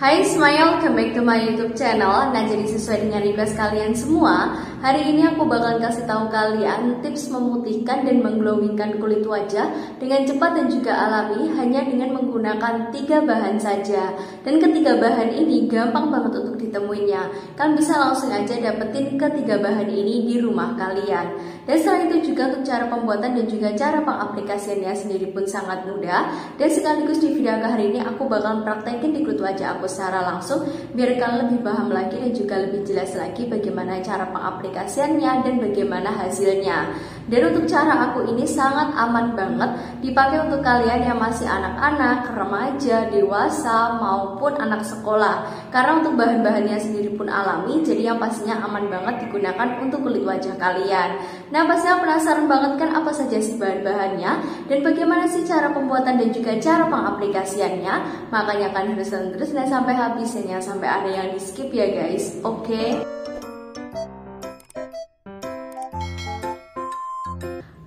Hai Smile, welcome back to my YouTube channel. Nah, jadi sesuai dengan request kalian semua, hari ini aku bakal kasih tahu kalian tips memutihkan dan mengglowingkan kulit wajah dengan cepat dan juga alami hanya dengan menggunakan tiga bahan saja. Dan ketiga bahan ini gampang banget untuk ditemuinya. Kalian bisa langsung aja dapetin ketiga bahan ini di rumah kalian. Dan setelah itu juga untuk cara pembuatan dan juga cara pengaplikasiannya sendiri pun sangat mudah. Dan sekaligus di video hari ini aku bakal praktekin di kulit wajah aku secara langsung biar kalian lebih paham lagi dan juga lebih jelas lagi bagaimana cara pengaplikasiannya dan bagaimana hasilnya. Dan untuk cara aku ini sangat aman banget dipakai untuk kalian yang masih anak-anak, remaja, dewasa maupun anak sekolah. Karena untuk bahan-bahannya sendiri pun alami, jadi yang pastinya aman banget digunakan untuk kulit wajah kalian. Nah, pastinya penasaran banget kan apa saja sih bahan-bahannya dan bagaimana sih cara pembuatan dan juga cara pengaplikasiannya? Makanya kalian harus terus dan sampai habis ya, sampai ada yang di skip ya guys. Oke. Okay?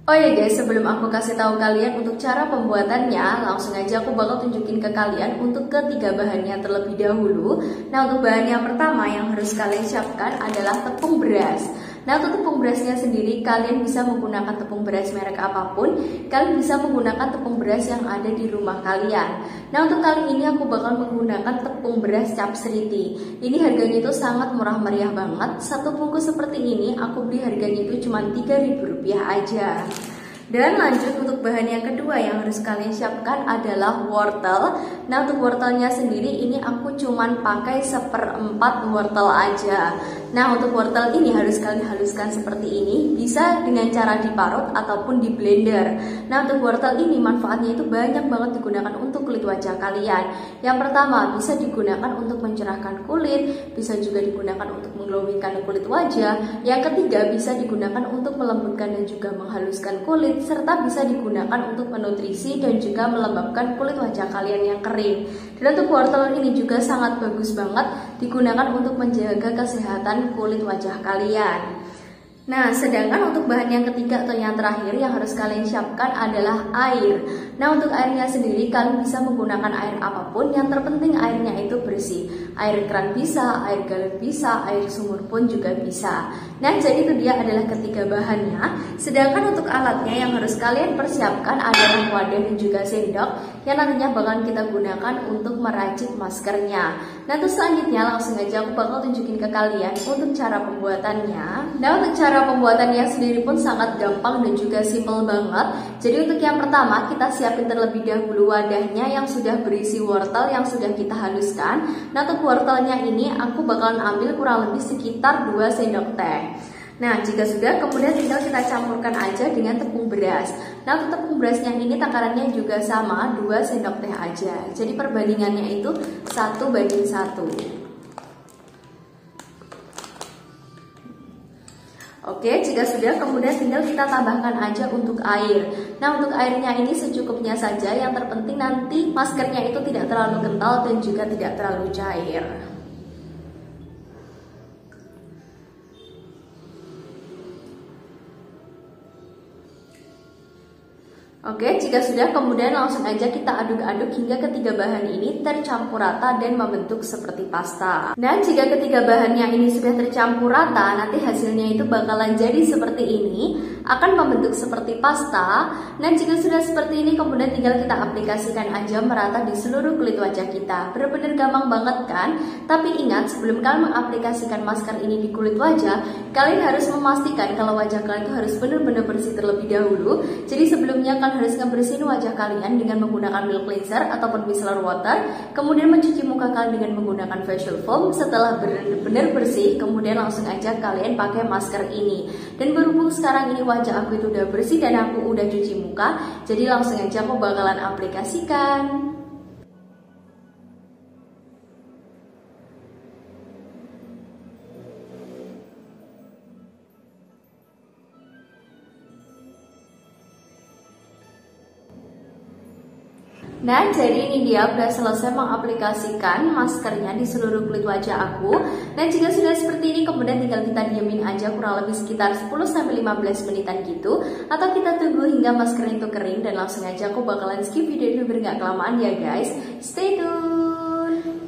Oh ya guys, sebelum aku kasih tahu kalian untuk cara pembuatannya, langsung aja aku bakal tunjukin ke kalian untuk ketiga bahannya terlebih dahulu. Nah, untuk bahan yang pertama yang harus kalian siapkan adalah tepung beras. Nah untuk tepung berasnya sendiri kalian bisa menggunakan tepung beras merek apa pun. Kalian bisa menggunakan tepung beras yang ada di rumah kalian. Nah untuk kali ini aku bakal menggunakan tepung beras cap seriti. Ini harganya itu sangat murah meriah banget. Satu bungkus seperti ini aku beli harganya itu cuma Rp3.000 aja. Dan lanjut untuk bahan yang kedua yang harus kalian siapkan adalah wortel. Nah untuk wortelnya sendiri ini aku cuman pakai seperempat wortel aja. Nah untuk wortel ini harus kalian haluskan seperti ini. Bisa dengan cara diparut ataupun di blender. Nah untuk wortel ini manfaatnya itu banyak banget digunakan untuk kulit wajah kalian. Yang pertama bisa digunakan untuk mencerahkan kulit, bisa juga digunakan untuk mengglowingkan kulit wajah. Yang ketiga bisa digunakan untuk melembutkan dan juga menghaluskan kulit serta bisa digunakan untuk menutrisi dan juga melembabkan kulit wajah kalian yang kering. Dan untuk wortel ini juga sangat bagus banget digunakan untuk menjaga kesehatan kulit wajah kalian. Nah, sedangkan untuk bahan yang ketiga atau yang terakhir yang harus kalian siapkan adalah air. Nah, untuk airnya sendiri kalian bisa menggunakan air apa pun, yang terpenting airnya itu bersih. Air keran bisa, air galon bisa, air sumur pun juga bisa. Nah, jadi itu dia adalah ketiga bahannya. Sedangkan untuk alatnya yang harus kalian persiapkan adalah wadah dan juga sendok yang nantinya bakal kita gunakan untuk meracik maskernya. Nah, terus selanjutnya langsung aja aku bakal tunjukin ke kalian untuk cara pembuatannya. Nah, untuk cara pembuatannya sendiri pun sangat gampang dan juga simple banget. Jadi untuk yang pertama kita siapin terlebih dahulu wadahnya yang sudah berisi wortel yang sudah kita haluskan. Nah untuk wortelnya ini aku bakalan ambil kurang lebih sekitar 2 sendok teh. Nah, jika sudah, kemudian tinggal kita campurkan aja dengan tepung beras. Nah, untuk tepung berasnya ini takarannya juga sama, 2 sendok teh aja. Jadi perbandingannya itu 1 banding 1. Oke, jika sudah kemudian tinggal kita tambahkan aja untuk air. Nah, untuk airnya ini secukupnya saja. Yang terpenting nanti maskernya itu tidak terlalu kental dan juga tidak terlalu cair. Oke, jika sudah kemudian langsung aja kita aduk-aduk hingga ketiga bahan ini tercampur rata dan membentuk seperti pasta. Dan jika ketiga bahannya ini sudah tercampur rata, nanti hasilnya itu bakalan jadi seperti ini, akan membentuk seperti pasta. Dan jika sudah seperti ini, kemudian tinggal kita aplikasikan aja merata di seluruh kulit wajah kita. Benar-benar gampang banget kan? Tapi ingat, sebelum kalian mengaplikasikan masker ini di kulit wajah, kalian harus memastikan kalau wajah kalian itu harus benar-benar bersih terlebih dahulu. Jadi sebelumnya kalian harus ngebersihin wajah kalian dengan menggunakan milk cleanser ataupun micellar water, kemudian mencuci muka kalian dengan menggunakan facial foam. Setelah benar-benar bersih, kemudian langsung aja kalian pakai masker ini. Dan berhubung sekarang ini wajah aku itu udah bersih dan aku udah cuci muka, jadi langsung aja aku bakalan aplikasikan. Nah, jadi ini dia udah selesai mengaplikasikan maskernya di seluruh kulit wajah aku. Dan jika sudah seperti ini, kemudian tinggal kita diamin aja kurang lebih sekitar 10-15 menitan gitu. Atau kita tunggu hingga masker itu kering dan langsung aja aku bakalan skip video ini biar kelamaan ya guys. Stay tune!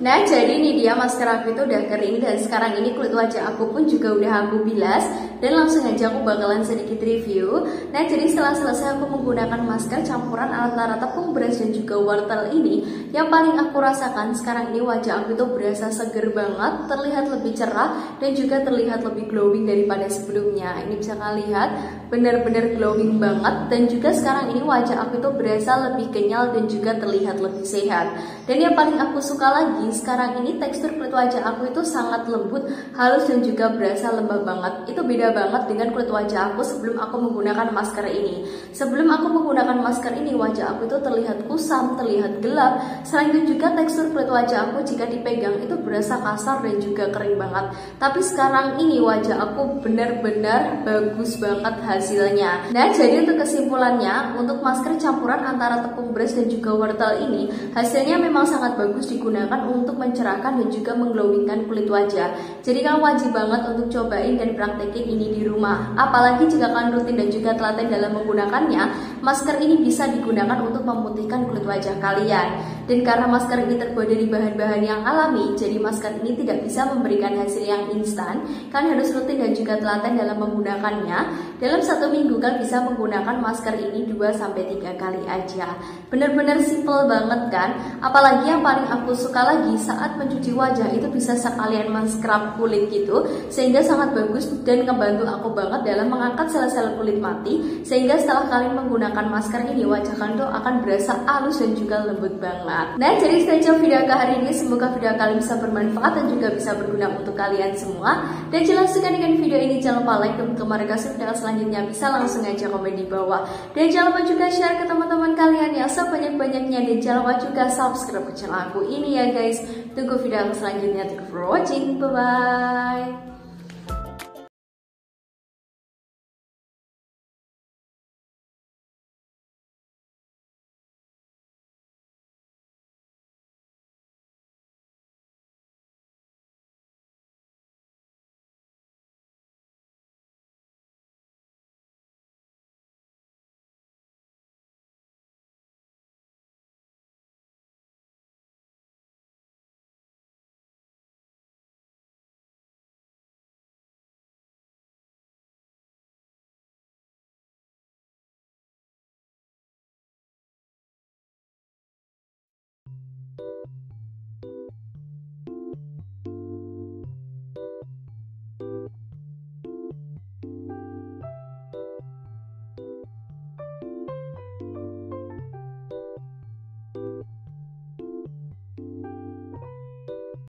Nah, jadi ini dia masker aku itu udah kering dan sekarang ini kulit wajah aku pun juga udah aku bilas dan langsung aja aku bakalan sedikit review. Nah, jadi setelah selesai aku menggunakan masker campuran alat-alat tepung beras dan juga wortel ini, yang paling aku rasakan sekarang ini wajah aku itu berasa seger banget, terlihat lebih cerah dan juga terlihat lebih glowing daripada sebelumnya. Ini bisa kalian lihat benar-benar glowing banget dan juga sekarang ini wajah aku itu berasa lebih kenyal dan juga terlihat lebih sehat. Dan yang paling aku suka lagi sekarang ini tekstur kulit wajah aku itu sangat lembut, halus dan juga berasa lembab banget. Itu beda banget dengan kulit wajah aku sebelum aku menggunakan masker ini. Sebelum aku menggunakan masker ini, wajah aku itu terlihat kusam, terlihat gelap. Selain itu juga tekstur kulit wajah aku jika dipegang itu berasa kasar dan juga kering banget. Tapi sekarang ini wajah aku benar-benar bagus banget hasilnya. Nah, jadi untuk kesimpulannya, untuk masker campuran antara tepung beras dan juga wortel ini, hasilnya memang sangat bagus digunakan untuk mencerahkan dan juga mengglowingkan kulit wajah. Jadi kalian wajib banget untuk cobain dan praktekin ini di rumah. Apalagi jika kalian rutin dan juga telaten dalam menggunakannya, masker ini bisa digunakan untuk memutihkan kulit wajah kalian. Dan karena masker ini terbuat dari bahan-bahan yang alami, jadi masker ini tidak bisa memberikan hasil yang instan. Kalian harus rutin dan juga telaten dalam menggunakannya. Dalam satu minggu kalian bisa menggunakan masker ini 2-3 kali aja. Bener-bener simple banget kan? Apalagi yang paling aku suka lagi saat mencuci wajah itu bisa sekalian men-scrub kulit gitu sehingga sangat bagus dan ngebantu aku banget dalam mengangkat sel-sel kulit mati sehingga setelah kalian menggunakan masker ini wajah kalian tuh akan berasa halus dan juga lembut banget. Nah jadi sekian video ke hari ini semoga video kalian bisa bermanfaat dan juga bisa berguna untuk kalian semua dan jangan suka dengan video ini jangan lupa like dan untuk kasih video selanjutnya bisa langsung aja komen di bawah dan jangan lupa juga share ke teman-teman kalian yang sebanyak-banyaknya dan jangan lupa juga subscribe channel aku ini ya guys Tunggu video selanjutnya. Thank you for watching. Bye-bye.